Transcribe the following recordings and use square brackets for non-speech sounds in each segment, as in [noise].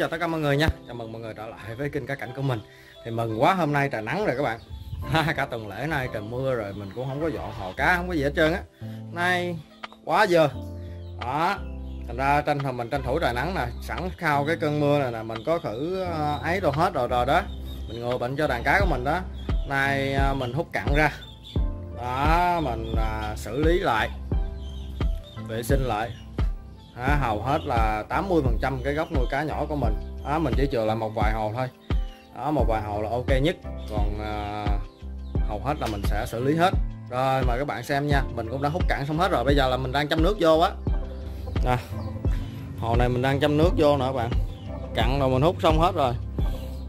chào tất cả mọi người nha. Chào mừng mọi người trở lại với kênh cá cảnh của mình. Thì mừng quá hôm nay trời nắng rồi các bạn. [laughs] Cả tuần lễ nay trời mưa rồi mình cũng không có dọn hồ cá không có gì hết trơn á. Nay quá dơ đó thành ra tranh thủ mình tranh thủ trời nắng nè sẵn khao cái cơn mưa này nè mình có khử ờ, ấy đồ hết rồi rồi đó. Mình ngừa bệnh cho đàn cá của mình đó. Nay ờ, mình hút cặn ra. Đó mình à, xử lý lại vệ sinh lại à, hầu hết là 80 phần trăm cái gốc nuôi cá nhỏ của mình. À, mình chỉ chừa lại một vài hồ thôi. Đó một vài hồ là ok nhất. Còn à, hầu hết là mình sẽ xử lý hết. Rồi mời các bạn xem nha. Mình cũng đã hút cạn xong hết rồi. Bây giờ là mình đang chăm nước vô á. À, hồ này mình đang chăm nước vô nữa các bạn. Cặn rồi mình hút xong hết rồi.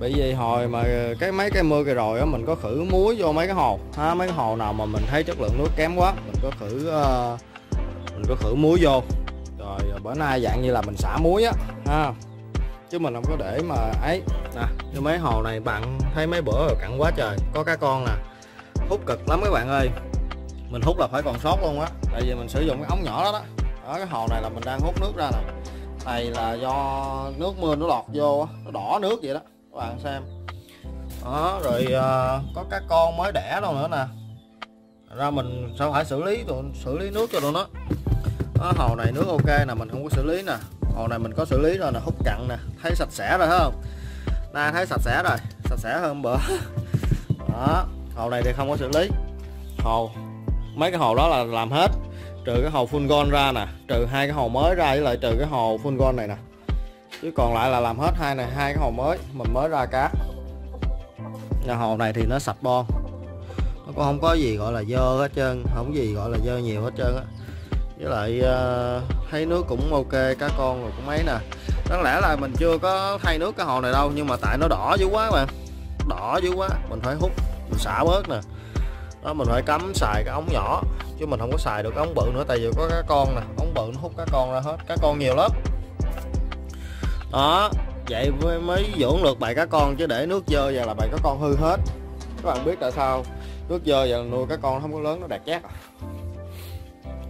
Bởi vì hồi mà cái mấy cái mưa kia rồi á mình có khử muối vô mấy cái hồ. Ha mấy cái hồ nào mà mình thấy chất lượng nước kém quá mình có khử uh, mình có khử muối vô rồi ờ, bữa nay dạng như là mình xả muối á ha. Chứ mình không có để mà ấy. Nè như mấy hồ này bạn thấy mấy bữa rồi cặn quá trời. Có cá con nè. Hút cực lắm các bạn ơi. Mình hút là phải còn sót luôn á. Tại vì mình sử dụng cái ống nhỏ đó đó. Ở cái hồ này là mình đang hút nước ra nè. Này là do nước mưa nó lọt vô nó đỏ nước vậy đó các bạn xem. Đó rồi uh, có cá con mới đẻ đâu nữa nè. Ra mình sao phải xử lý tụi xử lý nước cho tụi nó? Đó, hồ này nước ok nè mình không có xử lý nè. Hồ này mình có xử lý rồi nè hút cặn nè thấy sạch sẽ rồi thấy không? Nay thấy sạch sẽ rồi sạch sẽ hơn bữa. [laughs] Đó hồ này thì không có xử lý. Hồ mấy cái hồ đó là làm hết trừ cái hồ full gon ra nè trừ hai cái hồ mới ra với lại trừ cái hồ full gon này nè. Chứ còn lại là làm hết hai này hai cái hồ mới mình mới ra cá. Nhà hồ này thì nó sạch bon. Nó cũng không có gì gọi là dơ hết trơn không gì gọi là dơ nhiều hết trơn á với lại ờ, uh, thấy nước cũng ok cá con rồi cũng mấy nè. Đáng lẽ là mình chưa có thay nước cái hồ này đâu nhưng mà tại nó đỏ dữ quá mà. Đỏ dữ quá mình phải hút mình xả bớt nè. Đó mình phải cắm xài cái ống nhỏ chứ mình không có xài được cái ống bự nữa tại vì có cá con nè. Ống bự nó hút cá con ra hết cá con nhiều lắm. Đó vậy mới dưỡng được bài cá con chứ để nước dơ giờ là bài cá con hư hết. Các bạn biết tại sao nước dơ giờ nuôi cá con không có lớn nó đạt chát à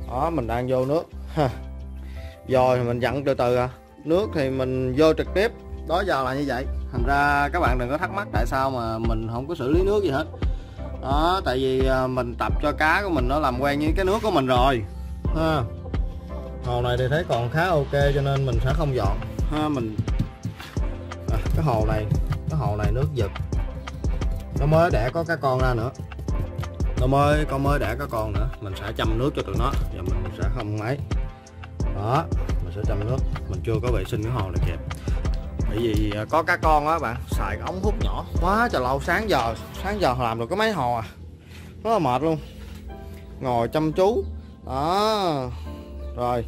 đó mình đang vô nước. Ha. Rồi mình dặn từ từ à. Nước thì mình vô trực tiếp. Đó giờ là như vậy. Thành ra các bạn đừng có thắc mắc tại sao mà mình không có xử lý nước gì hết. Đó tại vì à, mình tập cho cá của mình nó làm quen với cái nước của mình rồi. Ha. Hồ này thì thấy còn khá ok cho nên mình sẽ không dọn. Ha mình à, cái hồ này cái hồ này nước giật. Nó mới đẻ có cá con ra nữa nó mới con mới đã có con nữa. Mình sẽ chăm nước cho tụi nó. Và mình sẽ không máy đó mình sẽ chăm nước. Mình chưa có vệ sinh cái hồ này kịp bởi vì à, có cá con á bạn xài ống hút nhỏ quá trời lâu. Sáng giờ sáng giờ làm được có mấy hồ à? Rất là mệt luôn. Ngồi chăm chú. Đó. Rồi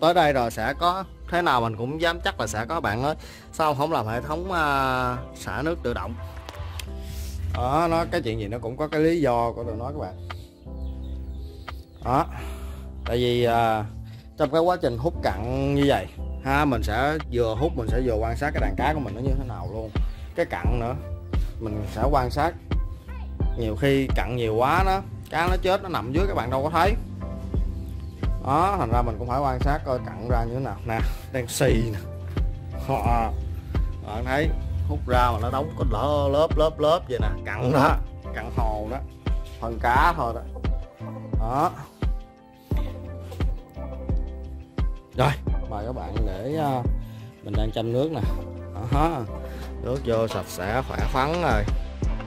tới đây rồi sẽ có thế nào mình cũng dám chắc là sẽ có bạn ấy sao không làm hệ thống uh, xả nước tự động? Đó nó cái chuyện gì nó cũng có cái lý do của tôi nói các bạn. Đó. Tại vì à, trong cái quá trình hút cặn như vậy ha mình sẽ vừa hút mình sẽ vừa quan sát cái đàn cá của mình nó như thế nào luôn. Cái cặn nữa mình sẽ quan sát. Nhiều khi cặn nhiều quá nó cá nó chết nó nằm dưới các bạn đâu có thấy. Đó thành ra mình cũng phải quan sát coi cặn ra như thế nào. Nè đang xì nè. Ờ, ờ, bạn thấy hút ra mà nó đóng có lỡ lớp lớp lớp vậy nè. Cặn đó. Cặn hồ đó. Phần cá thôi đó. Đó. Rồi mời các bạn để uh, mình đang chăm nước nè. Đó. nước vô sạch sẽ khỏe khoắn rồi.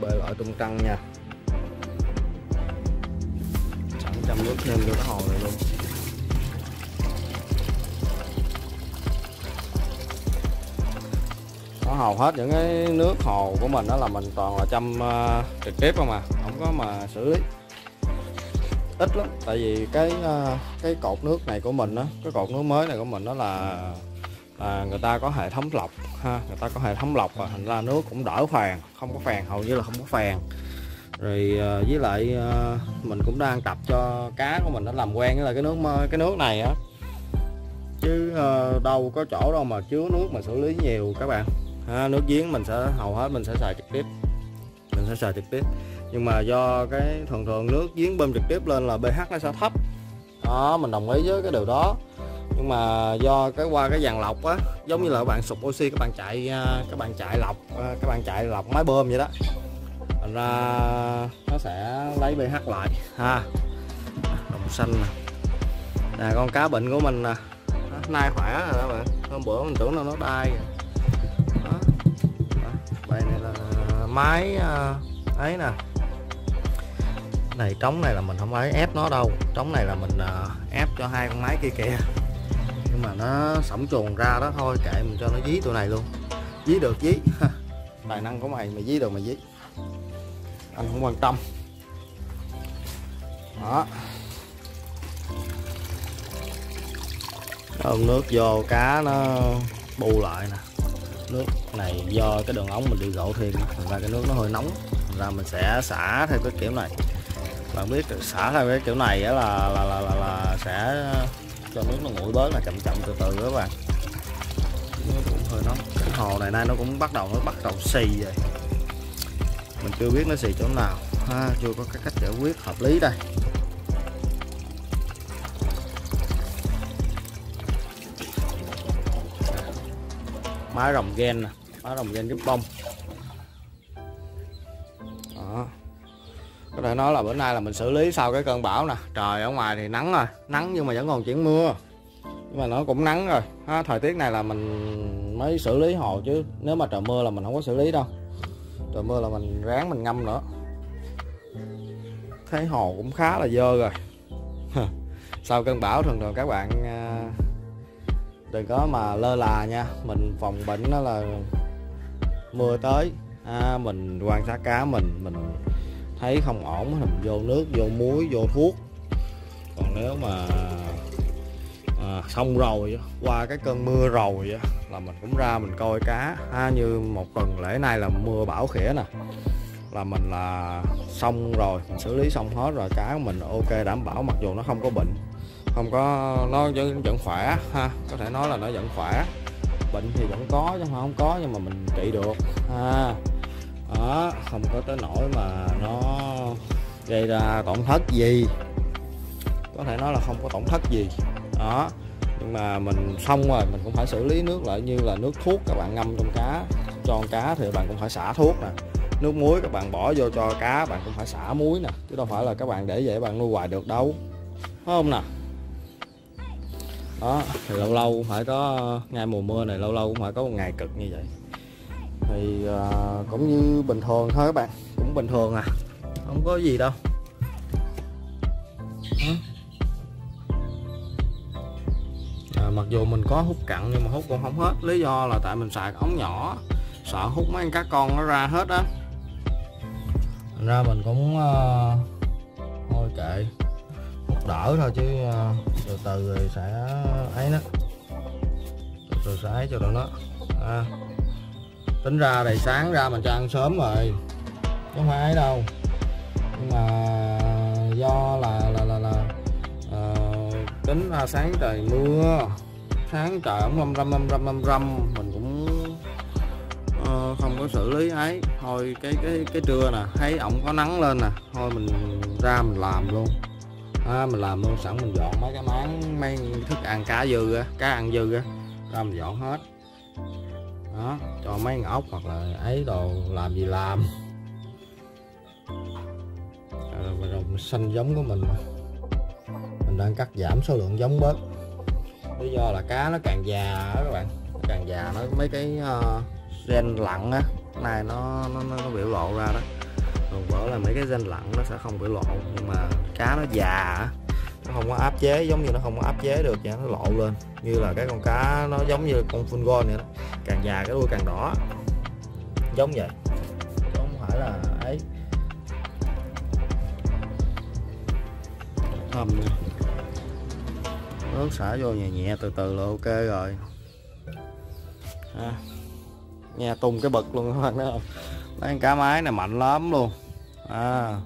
Bơi loại tung trăng nha. Sẵn chăm nước thêm vô cái hồ này luôn. Nó hầu hết những cái nước hồ của mình đó là mình toàn là chăm uh, trực tiếp không mà không có mà xử lý. Ít lắm tại vì cái uh, cái cột nước này của mình đó cái cột nước mới này của mình đó là là người ta có hệ thống lọc ha người ta có hệ thống lọc và thành ra nước cũng đỡ phèn không có phèn hầu như là không có phèn. Rồi uh, với lại uh, mình cũng đang tập cho cá của mình nó làm quen với là cái nước cái nước này á. Chứ uh, đâu có chỗ đâu mà chứa nước mà xử lý nhiều các bạn ha, nước giếng mình sẽ hầu hết mình sẽ xài trực tiếp. Mình sẽ xài trực tiếp. Nhưng mà do cái thường thường nước giếng bơm trực tiếp lên là pH nó sẽ thấp. Đó mình đồng ý với cái điều đó. Nhưng mà do cái qua cái dàn lọc á giống như là các bạn sụp oxy các bạn chạy à, các bạn chạy lọc à, các bạn chạy lọc máy bơm vậy đó. Thành ra nó sẽ lấy pH lại ha. Đồng xanh nè. Nè con cá bệnh của mình nè. Nay khỏe rồi đó bạn. Hôm bữa mình tưởng là nó đai rồi. Máy uh, ấy nè. Này trống này là mình không ấy ép nó đâu. Trống này là mình ờ, ép cho hai con máy kia kìa. Nhưng mà nó sổng chuồn ra đó thôi kệ mình cho nó dí tụi này luôn. Dí được dí. [laughs] Tài năng của mày mày dí được mày dí. Anh không quan tâm. Đó. Ôm nước vô cá nó bu lại nè. Nước này do cái đường ống mình đi gỗ thêm thành ra cái nước nó hơi nóng. Thành ra mình sẽ xả theo cái kiểu này. Bạn biết xả theo cái kiểu này là là là là, là sẽ cho nước nó nguội bớt là chậm chậm từ từ các bạn. Nó cũng hơi nóng. Cái hồ này nay nó cũng bắt đầu nó bắt đầu xì rồi. Mình chưa biết nó xì chỗ nào. Ha chưa có cái cách giải quyết hợp lý đây. Máy rồng gen nè ở rồng danh giúp bông. Đó. Có thể nói là bữa nay là mình xử lý sau cái cơn bão nè. Trời ở ngoài thì nắng rồi. Nắng nhưng mà vẫn còn chuyển mưa. Nhưng mà nó cũng nắng rồi. Ha, thời tiết này là mình mới xử lý hồ chứ. Nếu mà trời mưa là mình không có xử lý đâu. Trời mưa là mình ráng mình ngâm nữa. Thấy hồ cũng khá là dơ rồi. [laughs] Sau cơn bão thường thường các bạn à, đừng có mà lơ là nha. Mình phòng bệnh đó là mưa tới. À, mình quan sát cá mình mình thấy không ổn thì mình vô nước vô muối vô thuốc. Còn nếu mà à, xong rồi qua cái cơn mưa rồi là mình cũng ra mình coi cá. À, như một tuần lễ nay là mưa bão khỉa nè. Là mình là xong rồi mình xử lý xong hết rồi cá của mình ok đảm bảo mặc dù nó không có bệnh không có nó vẫn vẫn khỏe ha có thể nói là nó vẫn khỏe bệnh thì vẫn có chứ không có nhưng mà mình trị được. À, đó không có tới nỗi mà nó gây ra tổn thất gì. Có thể nói là không có tổn thất gì. Đó nhưng mà mình xong rồi mình cũng phải xử lý nước lại như là nước thuốc các bạn ngâm trong cá. Cho cá thì bạn cũng phải xả thuốc nè. Nước muối các bạn bỏ vô cho cá bạn cũng phải xả muối nè. Chứ đâu phải là các bạn để vậy bạn nuôi hoài được đâu. Phải không nè? Đó thì lâu lâu cũng phải có ngay mùa mưa này lâu lâu cũng phải có một ngày cực như vậy. Thì uh, cũng như bình thường thôi các bạn cũng bình thường à. Không có gì đâu. À, mặc dù mình có hút cặn nhưng mà hút cũng không hết. Lý do là tại mình xài ống nhỏ sợ hút mấy cá con nó ra hết á. Thành ra mình cũng uh, thôi kệ hút đỡ thôi chứ uh, từ từ rồi sẽ ấy đó từ từ sẽ ấy cho tụi nó. À tính ra đầy sáng ra mình cho ăn sớm rồi. Chứ không phải ấy đâu. Nhưng mà do là là là, là à, tính ra sáng trời mưa sáng trời ống râm râm râm râm râm râm mình cũng uh, không có xử lý ấy. Thôi cái cái cái trưa nè thấy ổng có nắng lên nè thôi mình ra mình làm luôn đó, mình làm luôn sẵn mình dọn mấy cái máng mấy thức ăn cá dư á cá ăn dư á. Ra mình dọn hết. Đó cho mấy con ốc hoặc là ấy đồ làm gì làm. Rồi, rồi xanh giống của mình mình đang cắt giảm số lượng giống bớt. Lý do là cá nó càng già đó các bạn. Càng già nó mấy cái uh, gen lặn á này nó, nó nó biểu lộ ra đó thường vỡ là mấy cái gen lặn nó sẽ không biểu lộ nhưng mà cá nó già nó không có áp chế giống như nó không có áp chế được vậy nó lộ lên. Như là cái con cá nó giống như con full gold vậy đó càng già cái đuôi càng đỏ. Giống vậy. Chứ không phải là ấy. Thầm nước xả vô nhẹ nhẹ từ từ là ok rồi. À, nghe tung cái bực luôn các bạn đó. Lấy cá mái này mạnh lắm luôn à.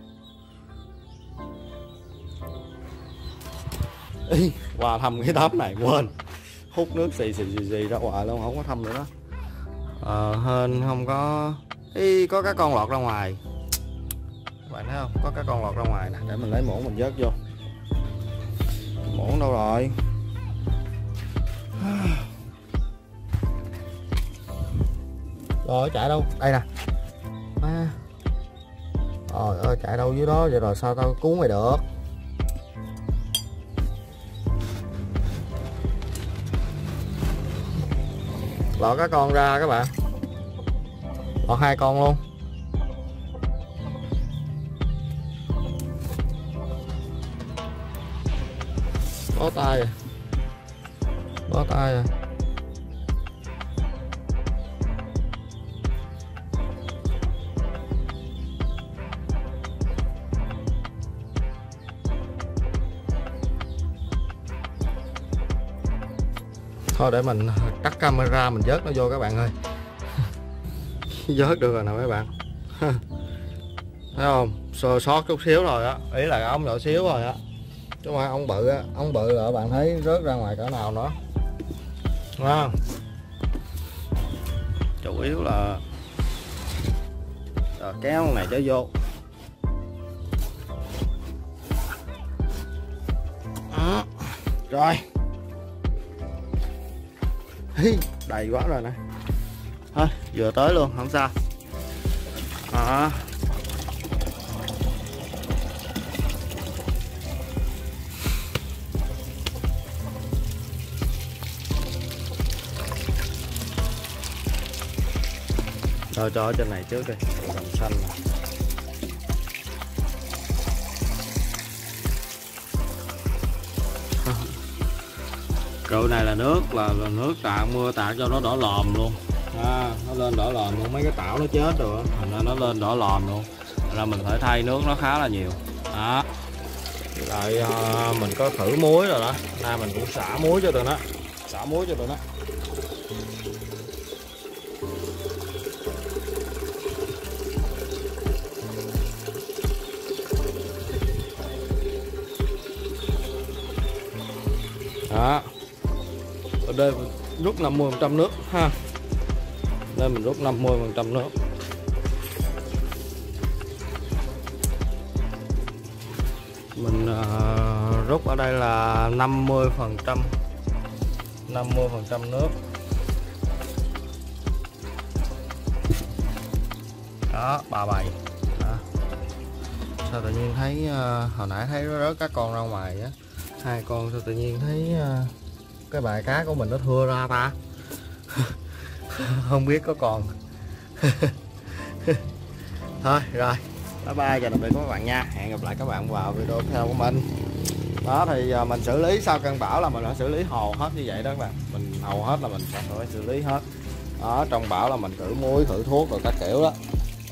Ý, qua thăm cái tấm này quên. Hút nước xì xì xì xì ra hoài luôn không có thăm nữa đó. À, hên không có. Ý, có cá con lọt ra ngoài. Bạn thấy không? Có cá con lọt ra ngoài nè. Để mình lấy muỗng mình vớt vô. Muỗng đâu rồi? Rồi chạy đâu? Đây nè trời ơi, chạy đâu dưới đó vậy rồi sao tao cứu mày được? Lọt các con ra các bạn. Lọt hai con luôn. Bó tay rồi bó tay rồi thôi để mình cắt camera mình vớt nó vô các bạn ơi. [laughs] Vớt được rồi nè mấy bạn. [laughs] Thấy không? Sơ sót chút xíu rồi á. Ý là ống nhỏ xíu rồi á. Chứ mà ông bự á ống bự là bạn thấy rớt ra ngoài cỡ nào nữa. À. chủ yếu là rồi, kéo này cho vô. Đó. rồi Hi, đầy quá rồi nè thôi vừa tới luôn không sao. Đó. Cho cho trên này trước đi đồng xanh này. Cự này là nước là, là nước tạ mưa tạ cho nó đỏ lòm luôn. À, nó lên đỏ lòm luôn mấy cái tảo nó chết rồi thành ra nó lên đỏ lòm luôn. Là mình phải thay nước nó khá là nhiều. Đó. Lại à, mình có thử muối rồi đó. Nay mình cũng xả muối cho tụi nó. Xả muối cho tụi nó. Đó đây mình rút 50 phần trăm nước ha. Đây mình rút 50 phần trăm nước. Mình uh, rút ở đây là 50 phần trăm 50 phần trăm nước. Đó bà bày đó. sao tự nhiên thấy uh, hồi nãy thấy rớt các con ra ngoài á. Hai con sao tự nhiên thấy uh, cái bài cá của mình nó thưa ra ta. [laughs] Không biết có còn. [laughs] Thôi rồi. Bye bye chào tạm biệt các bạn nha. Hẹn gặp lại các bạn vào video theo của mình. Đó thì ờ, mình xử lý sau cơn bão là mình đã xử lý hầu hết như vậy đó các bạn. Mình hầu hết là mình sẽ phải xử lý hết. Đó trong bão là mình thử muối thử thuốc rồi các kiểu đó.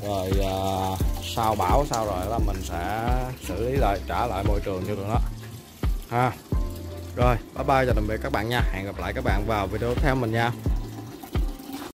Rồi uh, sau bão sau rồi là mình sẽ xử lý lại trả lại môi trường cho tụi nó. Ha rồi, bye bye, chào tạm biệt các bạn nha. Hẹn gặp lại các bạn vào video theo mình nha.